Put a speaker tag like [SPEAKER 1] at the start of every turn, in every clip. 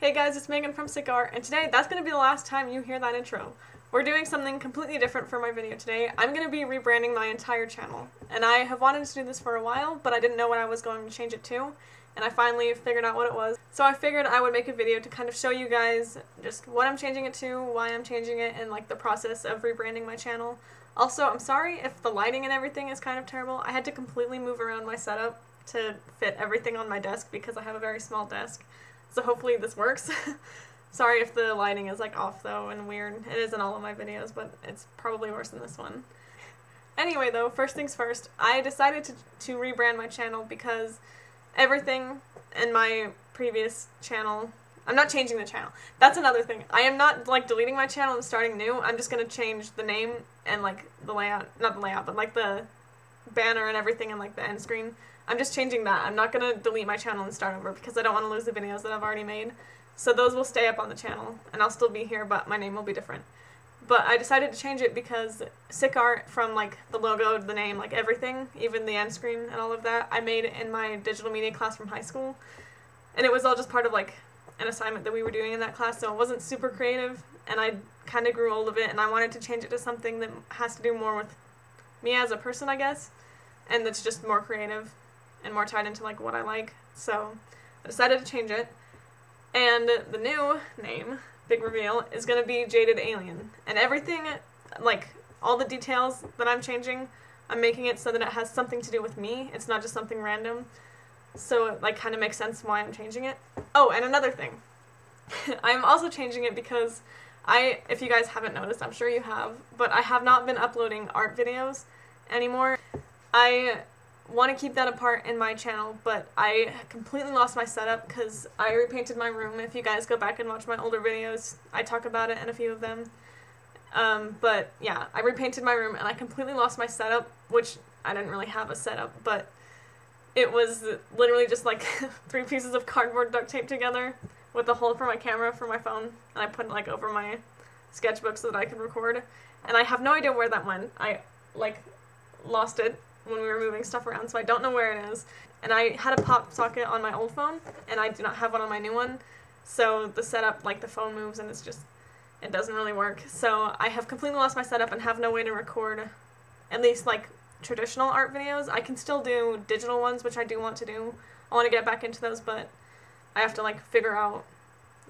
[SPEAKER 1] Hey guys, it's Megan from Art, and today that's going to be the last time you hear that intro. We're doing something completely different for my video today. I'm going to be rebranding my entire channel, and I have wanted to do this for a while, but I didn't know what I was going to change it to, and I finally figured out what it was. So I figured I would make a video to kind of show you guys just what I'm changing it to, why I'm changing it, and like the process of rebranding my channel. Also, I'm sorry if the lighting and everything is kind of terrible. I had to completely move around my setup to fit everything on my desk because I have a very small desk. So hopefully this works. Sorry if the lighting is like off though and weird. It is in all of my videos, but it's probably worse than this one. Anyway though, first things first, I decided to, to rebrand my channel because everything in my previous channel I'm not changing the channel. That's another thing. I am not like deleting my channel and starting new. I'm just gonna change the name and like the layout, not the layout, but like the banner and everything and like the end screen. I'm just changing that. I'm not gonna delete my channel and start over because I don't want to lose the videos that I've already made. So those will stay up on the channel and I'll still be here, but my name will be different. But I decided to change it because sick art from like the logo, the name, like everything, even the end screen and all of that, I made in my digital media class from high school. And it was all just part of like an assignment that we were doing in that class, so it wasn't super creative, and I kind of grew old of it, and I wanted to change it to something that has to do more with me as a person, I guess, and that's just more creative and more tied into like what I like. So I decided to change it, and the new name, big reveal, is gonna be Jaded Alien, and everything, like all the details that I'm changing, I'm making it so that it has something to do with me. It's not just something random. So it like kind of makes sense why I'm changing it. Oh, and another thing. I'm also changing it because I, if you guys haven't noticed, I'm sure you have, but I have not been uploading art videos anymore. I want to keep that apart in my channel, but I completely lost my setup because I repainted my room. If you guys go back and watch my older videos, I talk about it in a few of them. Um, but yeah, I repainted my room and I completely lost my setup, which I didn't really have a setup, but it was literally just like three pieces of cardboard duct taped together with a hole for my camera for my phone, and I put it like over my sketchbook so that I could record. And I have no idea where that went. I like lost it when we were moving stuff around, so I don't know where it is. And I had a pop socket on my old phone, and I do not have one on my new one. So the setup, like the phone moves, and it's just it doesn't really work. So I have completely lost my setup and have no way to record at least like traditional art videos. I can still do digital ones, which I do want to do. I want to get back into those, but I have to like figure out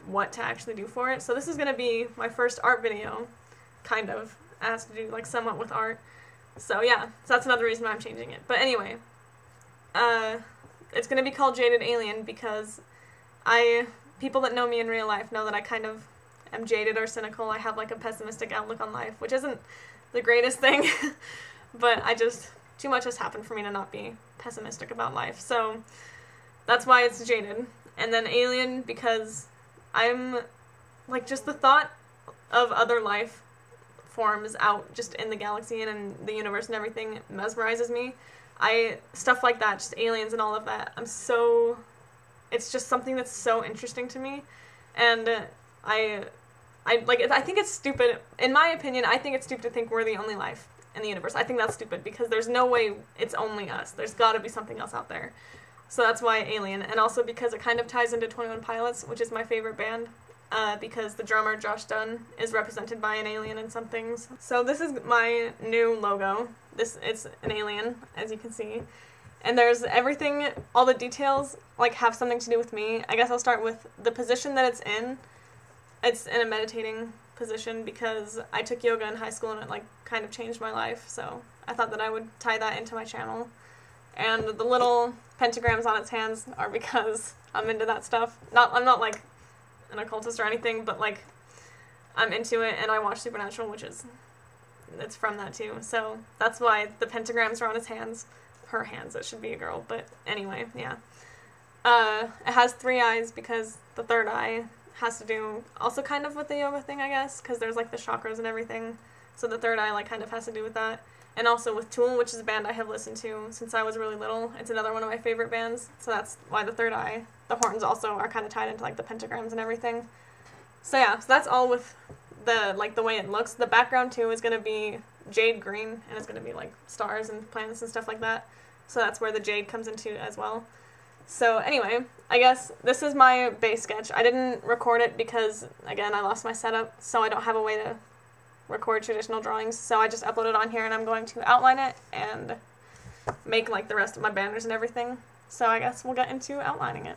[SPEAKER 1] what to actually do for it. So this is going to be my first art video, kind of. It to do like somewhat with art. So yeah, so that's another reason why I'm changing it. But anyway, uh, it's going to be called Jaded Alien because I people that know me in real life know that I kind of am jaded or cynical. I have like a pessimistic outlook on life, which isn't the greatest thing. but I just too much has happened for me to not be pessimistic about life. So that's why it's jaded. And then alien because I'm like just the thought of other life forms out just in the galaxy and in the universe and everything mesmerizes me. I stuff like that, just aliens and all of that. I'm so it's just something that's so interesting to me and I I like I think it's stupid in my opinion, I think it's stupid to think we're the only life in the universe. I think that's stupid because there's no way it's only us. There's got to be something else out there. So that's why Alien, and also because it kind of ties into 21 Pilots, which is my favorite band, uh, because the drummer Josh Dun is represented by an alien in some things. So this is my new logo. This it's an alien, as you can see, and there's everything, all the details like have something to do with me. I guess I'll start with the position that it's in. It's in a meditating position because I took yoga in high school and it like kind of changed my life. So I thought that I would tie that into my channel. And the little pentagrams on its hands are because I'm into that stuff. Not I'm not like an occultist or anything, but like I'm into it and I watch Supernatural, which is it's from that too. So that's why the pentagrams are on its hands. Her hands, it should be a girl, but anyway, yeah. Uh, it has three eyes because the third eye has to do also kind of with the yoga thing, I guess, because there's like the chakras and everything. So the third eye like kind of has to do with that. And also with Tool, which is a band I have listened to since I was really little. It's another one of my favorite bands. So that's why the third eye. The horns also are kind of tied into like the pentagrams and everything. So yeah, so that's all with the like the way it looks. The background too is gonna be jade green and it's gonna be like stars and planets and stuff like that. So that's where the jade comes into as well. So anyway, I guess this is my base sketch. I didn't record it because again I lost my setup, so I don't have a way to record traditional drawings. So I just uploaded on here and I'm going to outline it and make like the rest of my banners and everything. So I guess we'll get into outlining it.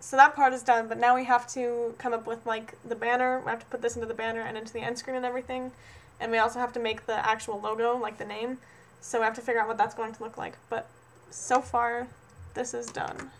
[SPEAKER 1] so that part is done, but now we have to come up with like the banner. We have to put this into the banner and into the end screen and everything. And we also have to make the actual logo, like the name. So we have to figure out what that's going to look like. But so far, this is done.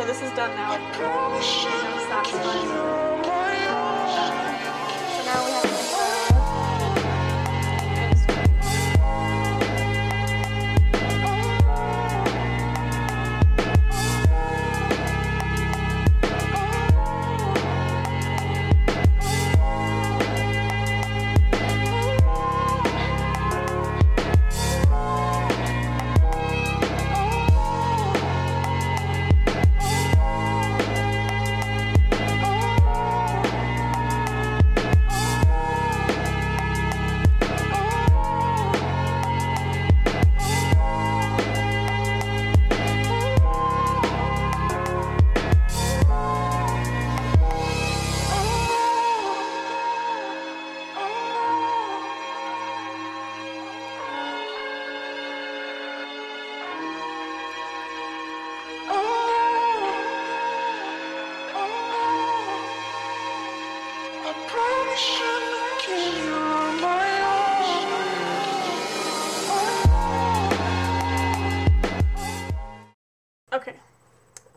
[SPEAKER 1] So this is done now.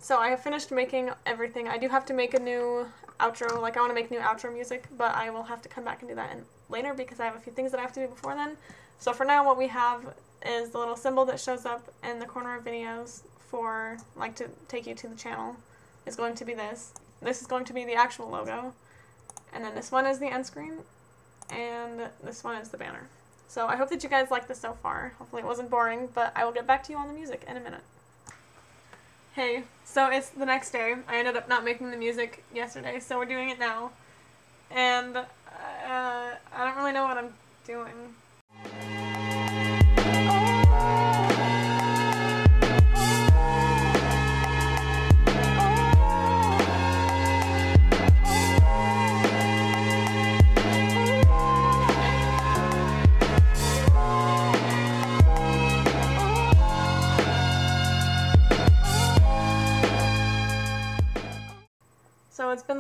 [SPEAKER 1] So I have finished making everything. I do have to make a new outro. Like I want to make new outro music, but I will have to come back and do that in, later because I have a few things that I have to do before then. So for now, what we have is the little symbol that shows up in the corner of videos for like to take you to the channel is going to be this. This is going to be the actual logo, and then this one is the end screen, and this one is the banner. So I hope that you guys like this so far. Hopefully it wasn't boring, but I will get back to you on the music in a minute. Hey, so it's the next day. I ended up not making the music yesterday, so we're doing it now. And uh, I don't really know what I'm doing.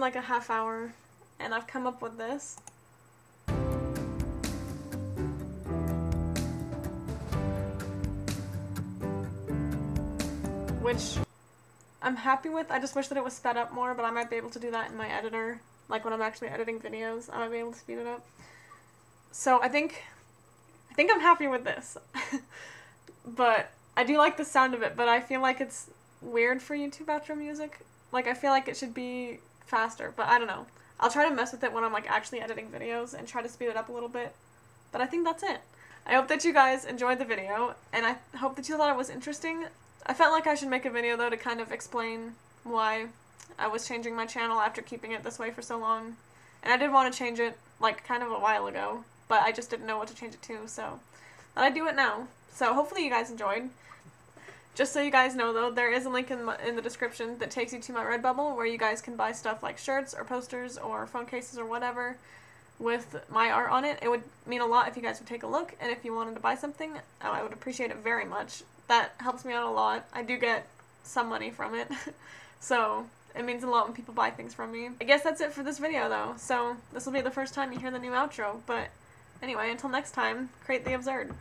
[SPEAKER 1] Like a half hour, and I've come up with this. Which I'm happy with. I just wish that it was sped up more, but I might be able to do that in my editor. Like when I'm actually editing videos, I might be able to speed it up. So I think I think I'm happy with this. but I do like the sound of it, but I feel like it's weird for YouTube outro music. Like I feel like it should be faster, but I don't know. I'll try to mess with it when I'm like actually editing videos and try to speed it up a little bit. But I think that's it. I hope that you guys enjoyed the video and I hope that you thought it was interesting. I felt like I should make a video though to kind of explain why I was changing my channel after keeping it this way for so long. And I did want to change it like kind of a while ago, but I just didn't know what to change it to, so but I do it now. So hopefully you guys enjoyed. Just so you guys know, though, there is a link in, in the description that takes you to my Redbubble where you guys can buy stuff like shirts or posters or phone cases or whatever with my art on it. It would mean a lot if you guys would take a look, and if you wanted to buy something, oh, I would appreciate it very much. That helps me out a lot. I do get some money from it, so it means a lot when people buy things from me. I guess that's it for this video, though, so this will be the first time you hear the new outro, but anyway, until next time, create the absurd.